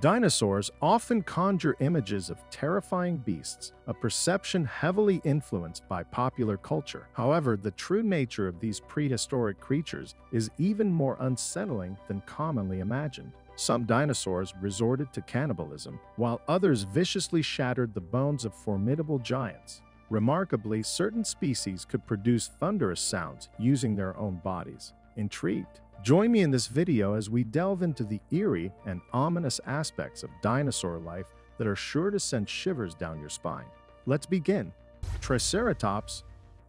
Dinosaurs often conjure images of terrifying beasts, a perception heavily influenced by popular culture. However, the true nature of these prehistoric creatures is even more unsettling than commonly imagined. Some dinosaurs resorted to cannibalism, while others viciously shattered the bones of formidable giants. Remarkably, certain species could produce thunderous sounds using their own bodies. Intrigued? Join me in this video as we delve into the eerie and ominous aspects of dinosaur life that are sure to send shivers down your spine. Let's begin. Triceratops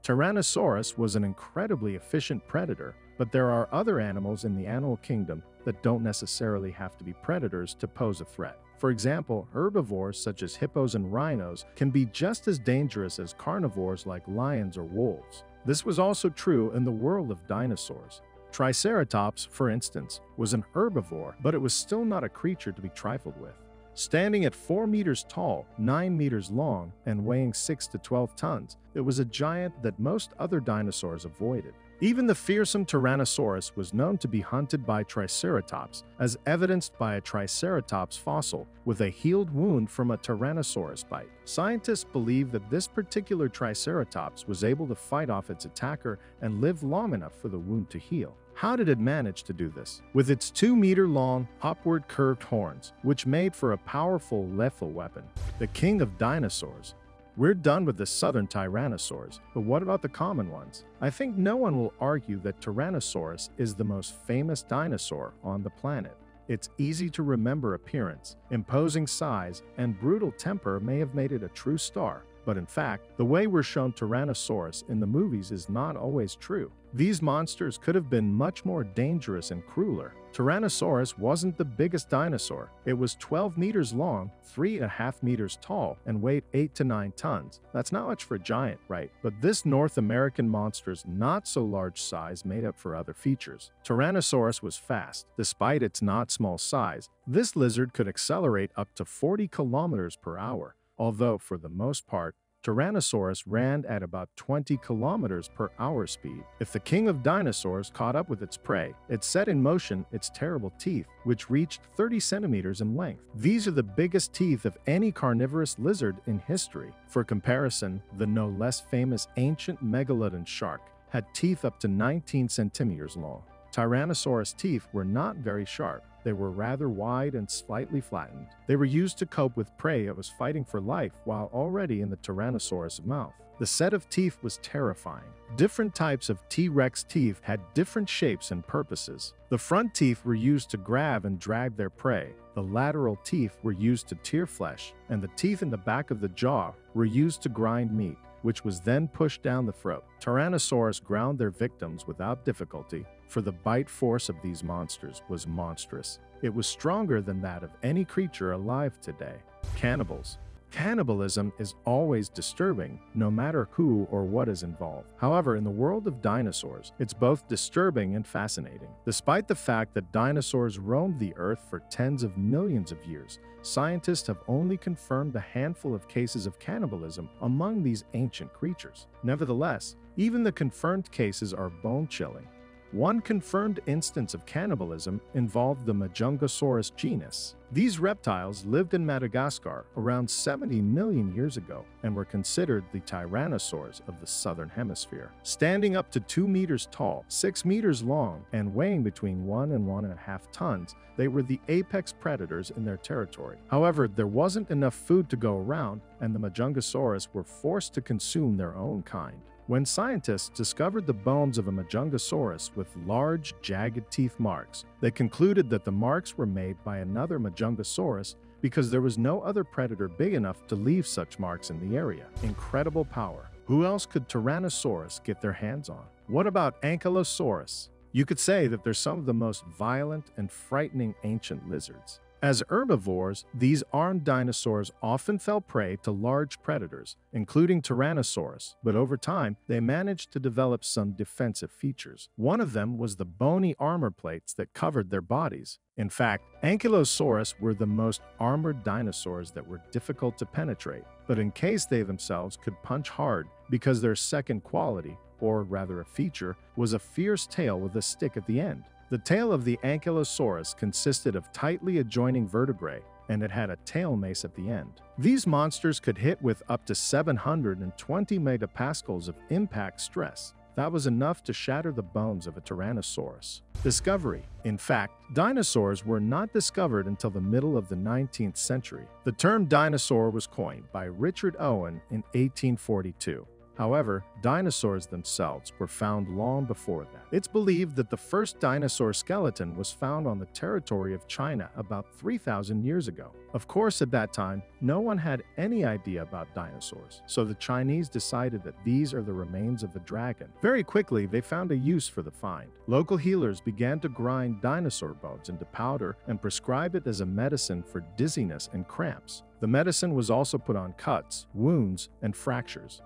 Tyrannosaurus was an incredibly efficient predator, but there are other animals in the animal kingdom that don't necessarily have to be predators to pose a threat. For example, herbivores such as hippos and rhinos can be just as dangerous as carnivores like lions or wolves. This was also true in the world of dinosaurs. Triceratops, for instance, was an herbivore, but it was still not a creature to be trifled with. Standing at 4 meters tall, 9 meters long, and weighing 6 to 12 tons, it was a giant that most other dinosaurs avoided. Even the fearsome Tyrannosaurus was known to be hunted by Triceratops, as evidenced by a Triceratops fossil with a healed wound from a Tyrannosaurus bite. Scientists believe that this particular Triceratops was able to fight off its attacker and live long enough for the wound to heal. How did it manage to do this? With its 2 meter long, upward curved horns, which made for a powerful lethal weapon. The king of dinosaurs, we're done with the southern tyrannosaurs, but what about the common ones? I think no one will argue that Tyrannosaurus is the most famous dinosaur on the planet. Its easy to remember appearance, imposing size, and brutal temper may have made it a true star, but in fact, the way we're shown Tyrannosaurus in the movies is not always true. These monsters could have been much more dangerous and crueler. Tyrannosaurus wasn't the biggest dinosaur. It was 12 meters long, 3.5 meters tall, and weighed 8 to 9 tons. That's not much for a giant, right? But this North American monster's not so large size made up for other features. Tyrannosaurus was fast. Despite its not small size, this lizard could accelerate up to 40 kilometers per hour although for the most part, Tyrannosaurus ran at about 20 kilometers per hour speed. If the king of dinosaurs caught up with its prey, it set in motion its terrible teeth, which reached 30 centimeters in length. These are the biggest teeth of any carnivorous lizard in history. For comparison, the no less famous ancient megalodon shark had teeth up to 19 centimeters long. Tyrannosaurus teeth were not very sharp, they were rather wide and slightly flattened. They were used to cope with prey that was fighting for life while already in the Tyrannosaurus mouth. The set of teeth was terrifying. Different types of T-Rex teeth had different shapes and purposes. The front teeth were used to grab and drag their prey. The lateral teeth were used to tear flesh, and the teeth in the back of the jaw were used to grind meat which was then pushed down the throat. Tyrannosaurus ground their victims without difficulty, for the bite force of these monsters was monstrous. It was stronger than that of any creature alive today. Cannibals. Cannibalism is always disturbing, no matter who or what is involved. However, in the world of dinosaurs, it's both disturbing and fascinating. Despite the fact that dinosaurs roamed the Earth for tens of millions of years, scientists have only confirmed a handful of cases of cannibalism among these ancient creatures. Nevertheless, even the confirmed cases are bone-chilling. One confirmed instance of cannibalism involved the Majungasaurus genus. These reptiles lived in Madagascar around 70 million years ago and were considered the tyrannosaurs of the southern hemisphere. Standing up to 2 meters tall, 6 meters long, and weighing between 1 and 1.5 tons, they were the apex predators in their territory. However, there wasn't enough food to go around, and the Majungasaurus were forced to consume their own kind. When scientists discovered the bones of a Majungasaurus with large, jagged teeth marks, they concluded that the marks were made by another Majungasaurus because there was no other predator big enough to leave such marks in the area. Incredible power. Who else could Tyrannosaurus get their hands on? What about Ankylosaurus? You could say that they're some of the most violent and frightening ancient lizards. As herbivores, these armed dinosaurs often fell prey to large predators, including Tyrannosaurus, but over time, they managed to develop some defensive features. One of them was the bony armor plates that covered their bodies. In fact, Ankylosaurus were the most armored dinosaurs that were difficult to penetrate, but in case they themselves could punch hard because their second quality, or rather a feature, was a fierce tail with a stick at the end. The tail of the Ankylosaurus consisted of tightly adjoining vertebrae, and it had a tail mace at the end. These monsters could hit with up to 720 megapascals of impact stress. That was enough to shatter the bones of a Tyrannosaurus. Discovery. In fact, dinosaurs were not discovered until the middle of the 19th century. The term dinosaur was coined by Richard Owen in 1842. However, dinosaurs themselves were found long before that. It's believed that the first dinosaur skeleton was found on the territory of China about 3,000 years ago. Of course, at that time, no one had any idea about dinosaurs, so the Chinese decided that these are the remains of a dragon. Very quickly, they found a use for the find. Local healers began to grind dinosaur bones into powder and prescribe it as a medicine for dizziness and cramps. The medicine was also put on cuts, wounds, and fractures.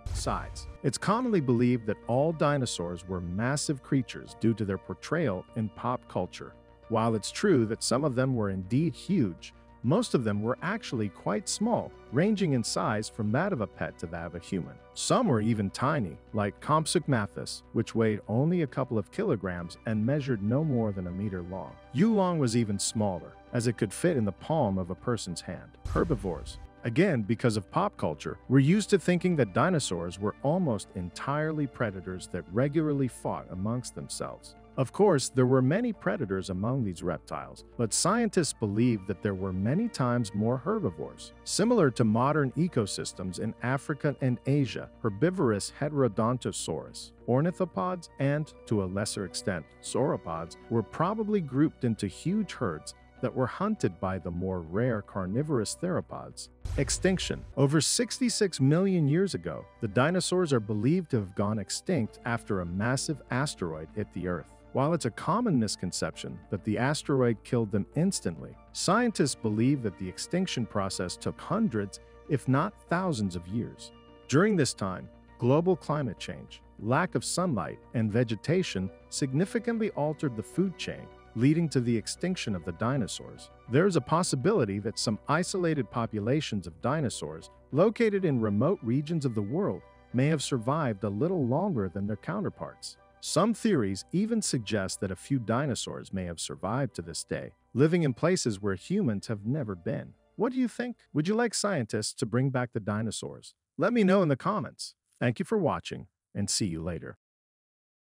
It's commonly believed that all dinosaurs were massive creatures due to their portrayal in pop culture. While it's true that some of them were indeed huge, most of them were actually quite small, ranging in size from that of a pet to that of a human. Some were even tiny, like Compsognathus, which weighed only a couple of kilograms and measured no more than a meter long. Yulong was even smaller, as it could fit in the palm of a person's hand. Herbivores. Again, because of pop culture, we're used to thinking that dinosaurs were almost entirely predators that regularly fought amongst themselves. Of course, there were many predators among these reptiles, but scientists believe that there were many times more herbivores. Similar to modern ecosystems in Africa and Asia, herbivorous Heterodontosaurus, ornithopods, and, to a lesser extent, sauropods, were probably grouped into huge herds that were hunted by the more rare carnivorous theropods. Extinction. Over 66 million years ago, the dinosaurs are believed to have gone extinct after a massive asteroid hit the Earth. While it's a common misconception that the asteroid killed them instantly, scientists believe that the extinction process took hundreds, if not thousands of years. During this time, global climate change, lack of sunlight, and vegetation significantly altered the food chain, leading to the extinction of the dinosaurs. There is a possibility that some isolated populations of dinosaurs located in remote regions of the world may have survived a little longer than their counterparts. Some theories even suggest that a few dinosaurs may have survived to this day, living in places where humans have never been. What do you think? Would you like scientists to bring back the dinosaurs? Let me know in the comments. Thank you for watching, and see you later.